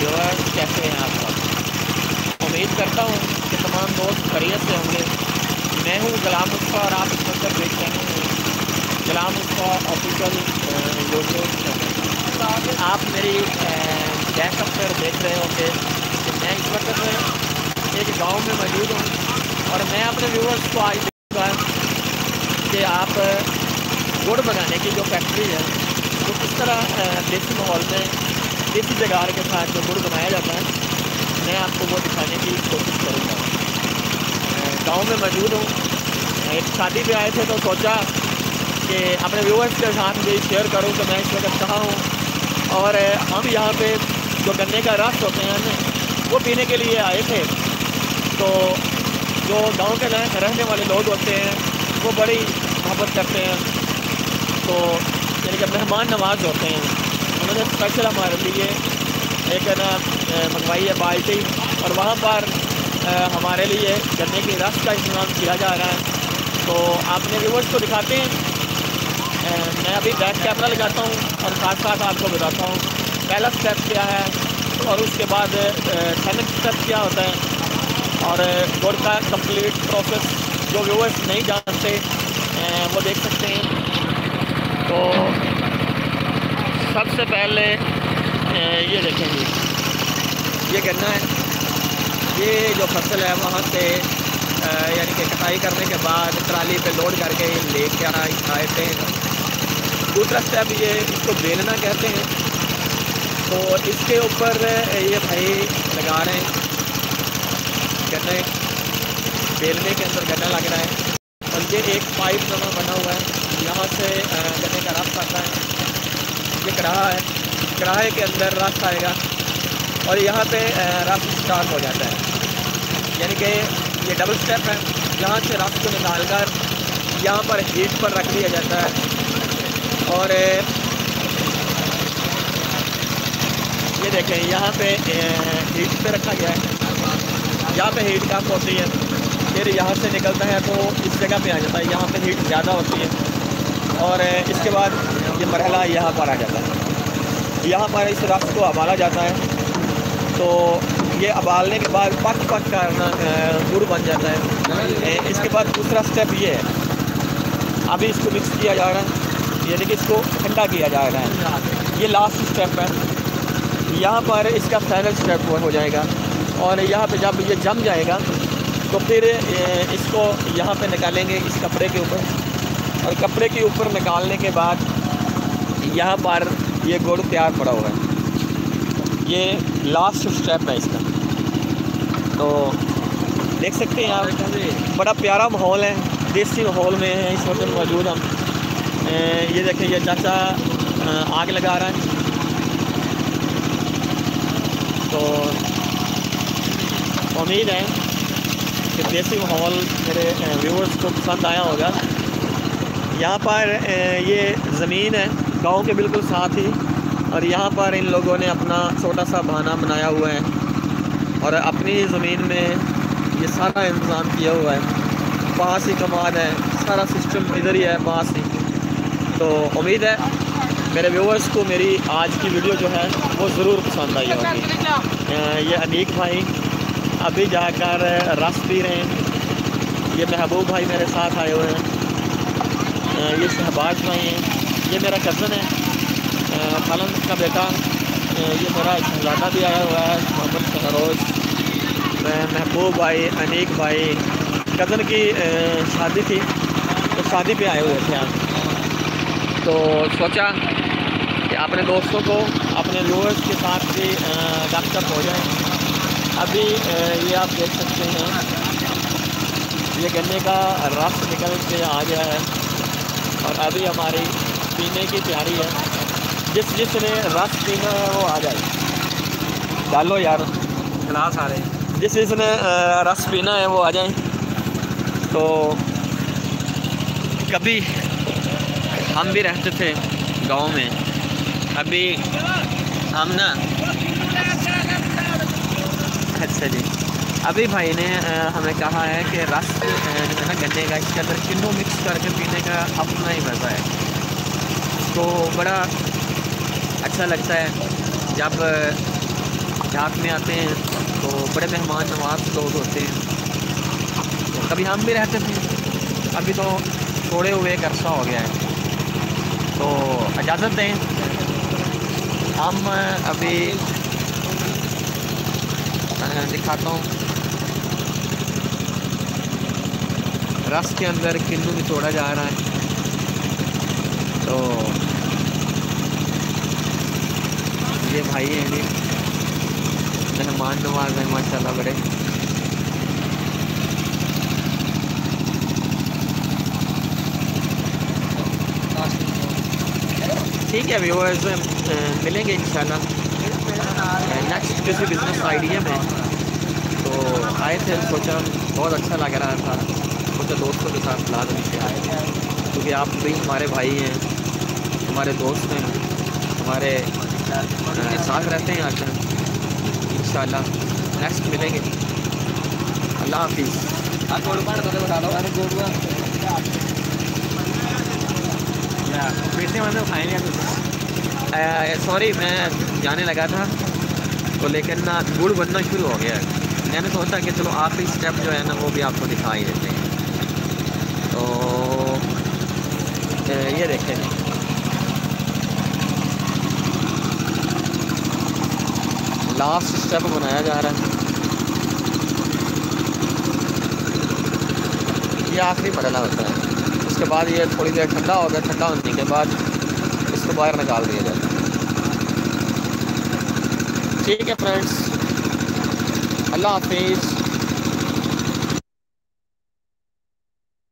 Viewers कैसे हैं आप? उम्मीद करता हूँ कि तमाम दोस्त खरीत से होंगे। मैं हूँ गुलाम मुस्फा और आप इस वक्त देख रहे हैं गुलाम मुस्फा ऑफिशियल यूट्यूब आप मेरी बैकअप पर देख रहे होंगे कि मैं इस वक्त एक गाँव में मौजूद हूँ और मैं अपने व्यूअर्स को आज देखूँगा कि आप गुड़ बनाने की जो फैक्ट्री है, वो तो किस तरह देसी माहौल में देसी जगार के साथ जो गुड़ बनाया जाता है, मैं आपको वो दिखाने की कोशिश करूँगा। गाँव में मौजूद हूँ। एक शादी पे आए थे तो सोचा कि अपने व्यूवर्स के साथ भी शेयर करूँ कि मैं इस वक्त कहाँ हूँ। और हम यहाँ पे जो गन्ने का रस होते हैं वो पीने के लिए आए थे। तो जो गाँव के रहने वाले लोग होते हैं, वो बड़ी मोहब्बत करते हैं। तो यानी कि मेहमान नवाज़ होते हैं। उन्होंने स्पेशल हमारे लिए एक ना मंगवाई है बाल्टी और वहाँ पर हमारे लिए गन्ने की रस का इंतज़ाम किया जा रहा है। तो आपने व्यूवर्स को दिखाते हैं। मैं अभी बैक कैमरा लगाता हूँ और साथ साथ आपको बताता हूँ। पहला स्टेप क्या है और उसके बाद सेकंड स्टेप क्या होता है। और गुड़ का कंप्लीट प्रोसेस जो व्यूवर्स नहीं जानते वो देख सकते हैं। तो सबसे पहले ये देखें जी ये गन्ना है। ये जो फ़सल है, वहाँ से यानी कि कटाई करने के बाद ट्राली पे लोड करके लेके आए थे। दूसरा स्टेप ये इसको बेलना कहते हैं। तो इसके ऊपर ये भाई लगा रहे हैं गन्ने। बेलने के अंदर गन्ना लग रहा है। और ये एक पाइप नमा बना हुआ है। यहाँ से गन्ने का रस आता है कढ़ा है। कढ़ाई के अंदर रस आएगा और यहाँ पे रस स्टार्ट हो जाता है। यानी कि ये डबल स्टेप है। यहाँ से रस को निकाल कर यहाँ पर हीट पर रख दिया जाता है। और ये देखें, यहाँ पे हीट पे रखा गया है। यहाँ पे हीट कम होती है। फिर यहाँ से निकलता है तो इस जगह पे आ जाता है। यहाँ पे हीट ज़्यादा होती है। और इसके बाद ये मरहला यहाँ पर आ जाता है। यहाँ पर इस रस को अबाला जाता है। तो ये अबालने के बाद पक पक करना गुड़ बन जाता है। इसके बाद दूसरा स्टेप ये है। अभी इसको मिक्स किया जा रहा है। यानी कि इसको ठंडा किया जा रहा है। ये लास्ट स्टेप है। यहाँ पर इसका फाइनल स्टेप हो जाएगा। और यहाँ पे जब ये जम जाएगा तो फिर इसको यहाँ पे निकालेंगे इस कपड़े के ऊपर। और कपड़े के ऊपर निकालने के बाद यहाँ पर ये गुड़ तैयार पड़ा हुआ है। ये लास्ट स्टेप है इसका। तो देख सकते हैं आप, बड़ा प्यारा माहौल है। देसी माहौल में है, इस वक्त मौजूद हम। ये देखें, ये चाचा आग लगा रहा है। तो उम्मीद है कि देसी माहौल मेरे व्यूवर्स को पसंद आया होगा। यहाँ पर ये ज़मीन है, गाँव के बिल्कुल साथ ही, और यहाँ पर इन लोगों ने अपना छोटा सा बहाना बनाया हुआ है, और अपनी ज़मीन में ये सारा इंतज़ाम किया हुआ है। पास ही कमाद है, सारा सिस्टम इधर ही है पास ही। तो उम्मीद है, मेरे व्यूवर्स को मेरी आज की वीडियो जो है, वो ज़रूर पसंद आई होगी। ये अनीक भाई अभी जाकर रस पी रहे हैं। ये महबूब भाई मेरे साथ आए हुए हैं। ये शहबाज भाई हैं, ये मेरा कज़न है खालन का बेटा ये मेरा शहजादा भी आया हुआ है, मोहम्मद शहरोज महबूब भाई, अनीक भाई कज़न की शादी थी तो शादी पे आए हुए थे आप तो सोचा कि अपने दोस्तों को, अपने व्यूअर्स के साथ भी डॉक्टर हो जाए। अभी ये आप देख सकते हैं, ये गन्ने का रस निकल के आ गया है। और अभी हमारी पीने की तैयारी है। जिस जिसने रस पीना है वो आ जाए। डालो यार। गिलास आ रहे जिस जिसने रस पीना है वो आ जाए। तो कभी हम भी रहते थे गाँव में। अभी हम ना अच्छा जी। अभी भाई ने हमें कहा है कि रस जो है ना, गन्ने का इसके अंदर किन्नू मिक्स करके पीने का अपना ही मज़ा है। तो बड़ा अच्छा लगता है। जब झाक में आते हैं तो बड़े मेहमान नवाज़ लोग होते हैं। तो कभी हम भी रहते थे। अभी तो थोड़े हुए एक अरसा हो गया है। तो इजाज़त दें। हम अभी दिखाता हूँ। रस के अंदर किन्नू तोड़ा जा रहा है। तो ये भाई हैं जी मेहमान नवाज़ हैं, माशाल्लाह बड़े। ठीक है व्यूअर्स मिलेंगे इंशाल्लाह। नेक्स्ट किसी बिज़नेस आइडिया में। तो आए थे सोचा बहुत अच्छा लग रहा था। सोचा दोस्तों के साथ लाजमी से आए क्योंकि आप भी हमारे भाई हैं हमारे दोस्त हैं हमारे साथ रहते हैं आकर इन नेक्स्ट मिलेंगे। अल्लाह हाफिज़। सॉरी मैं जाने लगा था तो लेकिन ना गुड़ बनना शुरू हो गया है। मैंने सोचा कि चलो आखिरी स्टेप जो है ना वो भी आपको दिखा ही देते हैं तो ये देखें। लास्ट स्टेप बनाया जा रहा है। ये आखिरी मरला होता है। उसके बाद ये थोड़ी देर ठंडा हो गया, ठंडा होने के बाद इसको बाहर निकाल दिया जाता है ठीक है फ्रेंड्स अल्लाह हाफिज़।